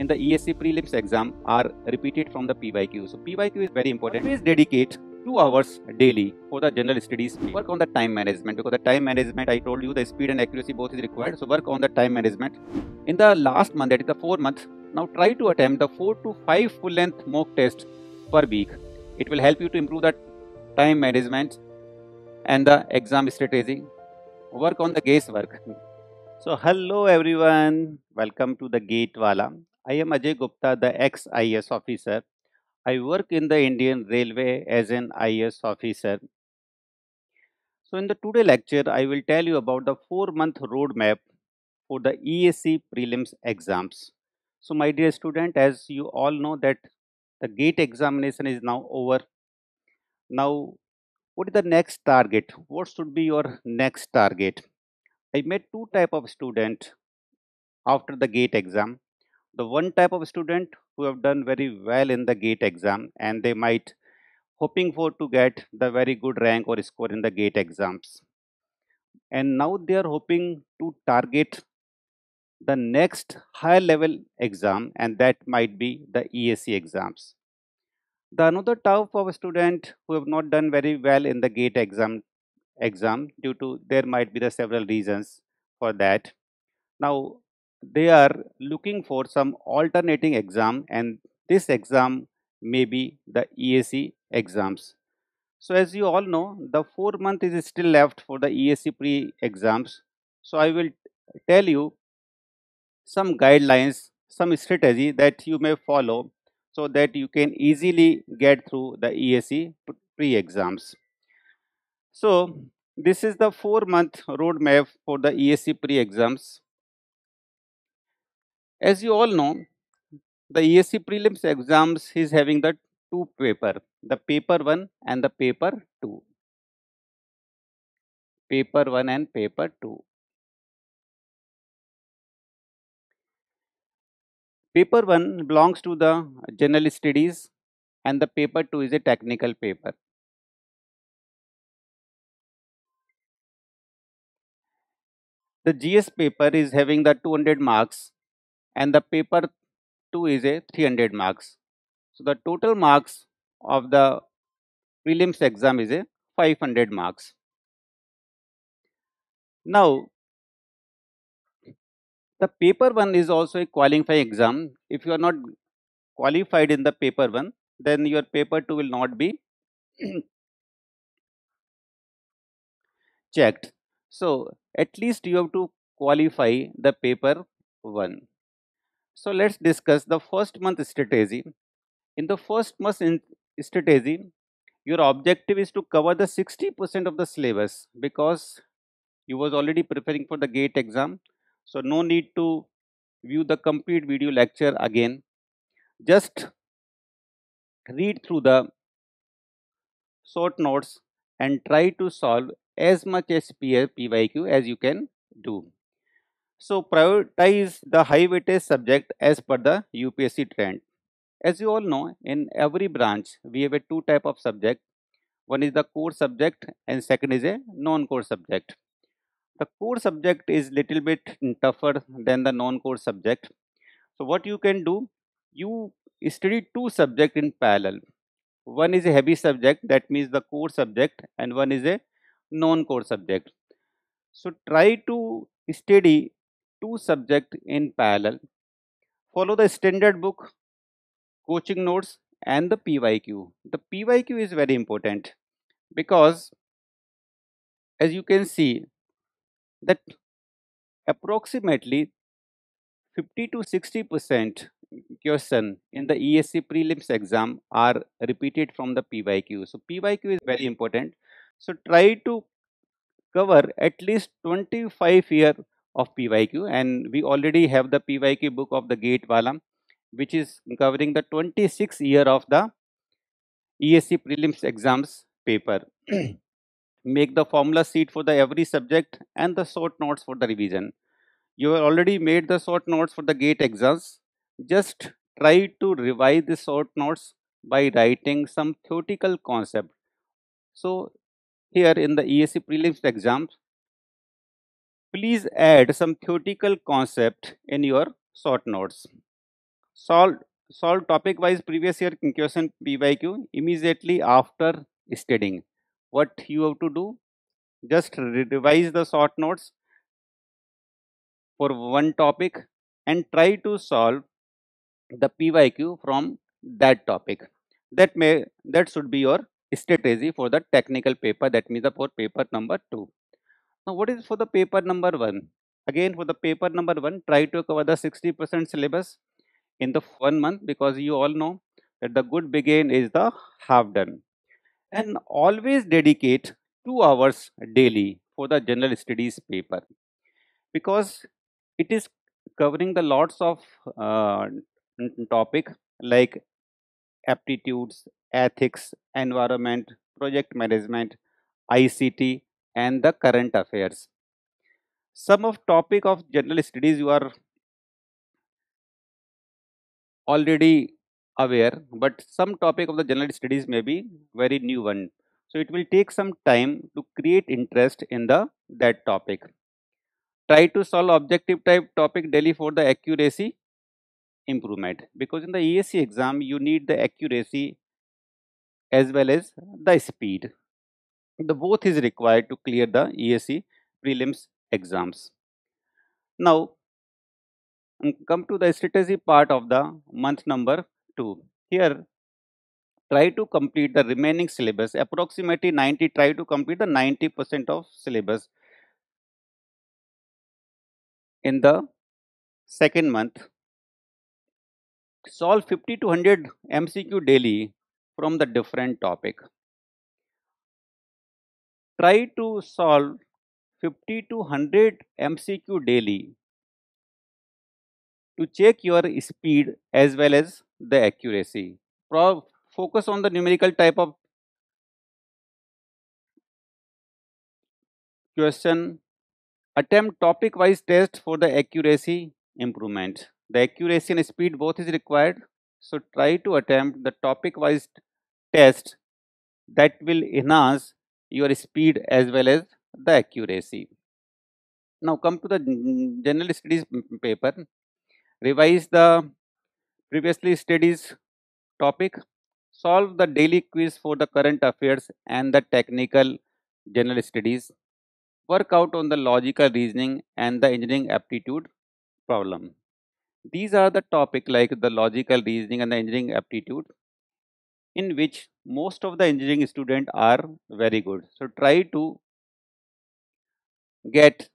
in the ESE prelims exam are repeated from the PYQ. So PYQ is very important. Please dedicate 2 hours daily for the general studies. Work on the time management because the time management I told you the speed and accuracy both is required. So work on the time management. In the last month that is the 4 month now try to attempt the 4 to 5 full length mock tests per week. It will help you to improve the time management and the exam strategy. Work on the GATE work. So hello everyone, welcome to the GATE Wallah. I am Ajay Gupta, the ex-IS officer. I work in the Indian Railway as an IS officer. So in the today lecture, I will tell you about the four-month roadmap for the ESE prelims exams. So my dear student, as you all know that the GATE examination is now over. Now, what is the next target? What should be your next target? I met two type of student after the GATE exam. The one type of student who have done very well in the GATE exam and they might hoping for to get the very good rank or score in the GATE exams. And now they are hoping to target the next higher level exam and that might be the ESE exams. The another type of student who have not done very well in the GATE exam exam due to there might be the several reasons for that. Now they are looking for some alternating exam and this exam may be the ESE exams. So as you all know the four month is still left for the ESE pre exams. So I will tell you some guidelines, some strategy that you may follow so that you can easily get through the ESE pre-exams. So, this is the four month roadmap for the ESE pre-exams. As you all know, the ESE prelims exams is having the two paper, the paper 1 and the paper 2. Paper 1 and paper 2. Paper 1 belongs to the general studies and the paper 2 is a technical paper. The GS paper is having the 200 marks and the paper 2 is a 300 marks. So the total marks of the prelims exam is a 500 marks. Now the paper one is also a qualifying exam. If you are not qualified in the paper one, then your paper two will not be checked. So at least you have to qualify the paper one. So let's discuss the first month strategy. In the first month strategy, your objective is to cover the 60% of the syllabus because you was already preparing for the GATE exam so no need to view the complete video lecture again. Just read through the short notes and try to solve as much as PYQ as you can do. So prioritize the high weightage subject as per the UPSC trend. As you all know, in every branch, we have a two type of subject. One is the core subject and second is a non-core subject. The core subject is little bit tougher than the non-core subject. So what you can do, you study two subject in parallel. One is a heavy subject that means the core subject and one is a non-core subject. So try to study two subject in parallel. Follow the standard book, coaching notes and the PYQ. The PYQ is very important because as you can see that approximately 50 to 60 percent question in the ESE prelims exam are repeated from the PYQ. So PYQ is very important. So try to cover at least 25 year of PYQ and we already have the PYQ book of the GATE Wallah which is covering the 26 year of the ESE prelims exams paper. make the formula sheet for the every subject and the short notes for the revision. You have already made the short notes for the GATE exams. Just try to revise the short notes by writing some theoretical concept. So here in the ESE prelims exams, please add some theoretical concept in your short notes. solve solve topic wise previous year question PYQ immediately after studying. What you have to do? Just revise the short notes for one topic and try to solve the PYQ from that topic. That may that should be your strategy for the technical paper that means the for paper number 2. Now what is for the paper number 1? Again for the paper number 1 try to cover the 60% syllabus in the one month because you all know that the good begin is the half done and always dedicate 2 hours daily for the general studies paper because it is covering the lots of uh, topic like aptitudes ethics environment project management ict and the current affairs. Some of topic of general studies you are already aware but some topic of the general studies may be very new one. So it will take some time to create interest in the that topic. Try to solve objective type topic daily for the accuracy improvement. Because in the ESE exam you need the accuracy as well as the speed the both is required to clear the ESE prelims exams now um, come to the strategy part of the month number 2. Here, try to complete the remaining syllabus, approximately 90, try to complete the 90% of syllabus in the second month. Solve 50 to 100 MCQ daily from the different topic. Try to solve 50 to 100 MCQ daily to check your speed as well as the accuracy. Pro focus on the numerical type of question. Attempt topic wise test for the accuracy improvement. The accuracy and speed both is required. So try to attempt the topic wise test that will enhance your speed as well as the accuracy. Now come to the general studies paper revise the previously studies topic, solve the daily quiz for the current affairs and the technical general studies, work out on the logical reasoning and the engineering aptitude problem. These are the topic like the logical reasoning and the engineering aptitude in which most of the engineering students are very good. So try to get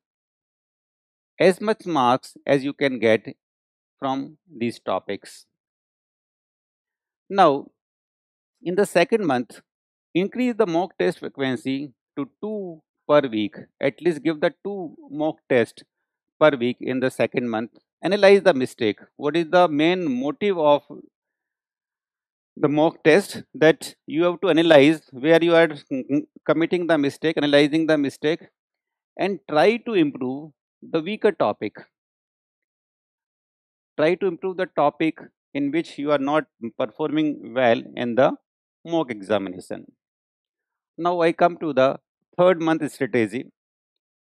as much marks as you can get from these topics. Now, in the second month, increase the mock test frequency to 2 per week. At least give the 2 mock tests per week in the second month. Analyze the mistake. What is the main motive of the mock test that you have to analyze where you are mm, mm, committing the mistake, analyzing the mistake and try to improve the weaker topic try to improve the topic in which you are not performing well in the mock examination. Now I come to the third month strategy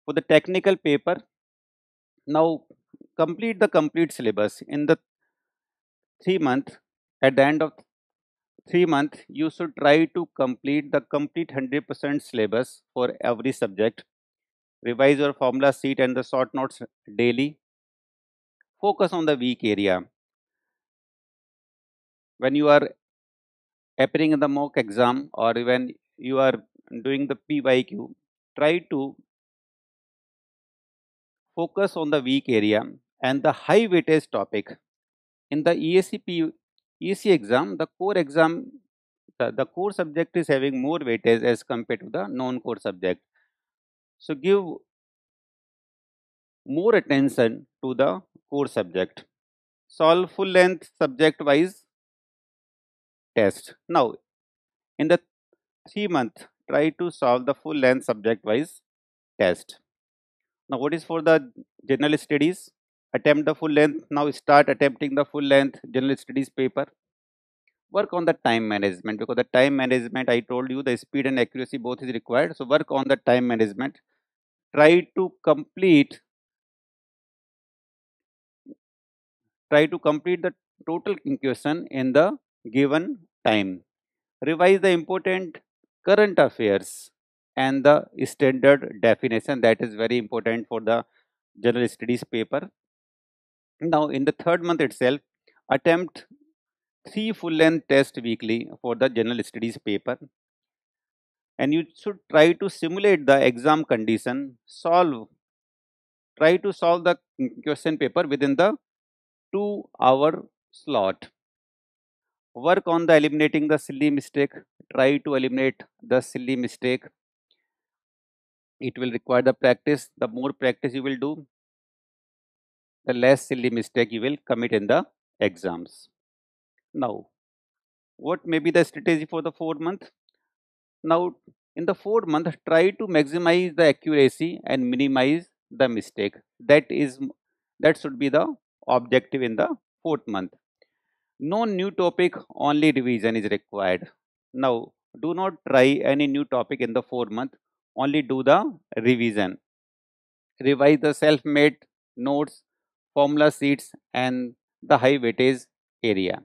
for the technical paper. Now complete the complete syllabus in the three month at the end of three months, you should try to complete the complete 100% syllabus for every subject revise your formula sheet and the short notes daily focus on the weak area. When you are appearing in the mock exam or when you are doing the PYQ, try to focus on the weak area and the high weightage topic. In the ESCP, ESE exam, the core exam, the, the core subject is having more weightage as compared to the non-core subject. So give more attention to the core subject. Solve full length subject wise test. Now, in the three month, try to solve the full length subject wise test. Now, what is for the general studies? Attempt the full length. Now, start attempting the full length general studies paper. Work on the time management because the time management I told you the speed and accuracy both is required. So, work on the time management. Try to complete try to complete the total question in the given time. Revise the important current affairs and the standard definition that is very important for the general studies paper. Now in the third month itself, attempt three full length tests weekly for the general studies paper and you should try to simulate the exam condition, solve, try to solve the question paper within the two hour slot. Work on the eliminating the silly mistake, try to eliminate the silly mistake. It will require the practice, the more practice you will do, the less silly mistake you will commit in the exams. Now, what may be the strategy for the fourth month? Now, in the fourth month, try to maximize the accuracy and minimize the mistake. That is, that should be the objective in the fourth month. No new topic, only revision is required. Now, do not try any new topic in the fourth month, only do the revision. Revise the self-made notes, formula sheets and the high weightage area.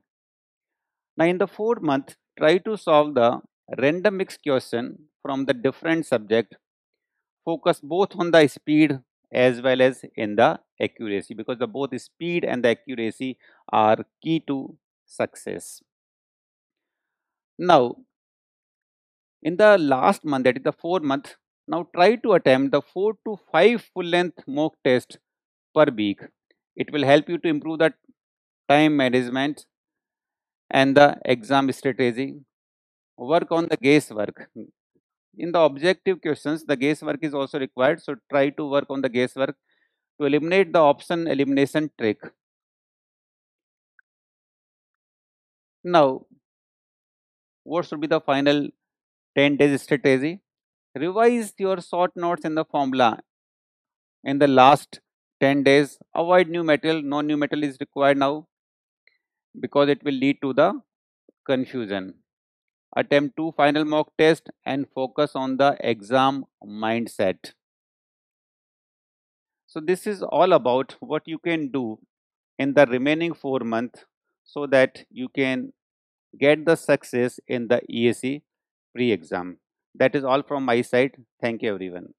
Now, in the fourth month, try to solve the random mix question from the different subject. Focus both on the speed as well as in the accuracy because the both the speed and the accuracy are key to success. Now, in the last month, that is the fourth month, now try to attempt the four to five full length mock test per week. It will help you to improve the time management and the exam strategy work on the guesswork. In the objective questions, the guesswork is also required. So try to work on the guesswork to eliminate the option elimination trick. Now, what should be the final 10 days strategy? Revise your short notes in the formula in the last 10 days. Avoid new material. No new material is required now because it will lead to the confusion attempt two final mock tests and focus on the exam mindset. So this is all about what you can do in the remaining four months so that you can get the success in the ESE pre-exam. That is all from my side. Thank you everyone.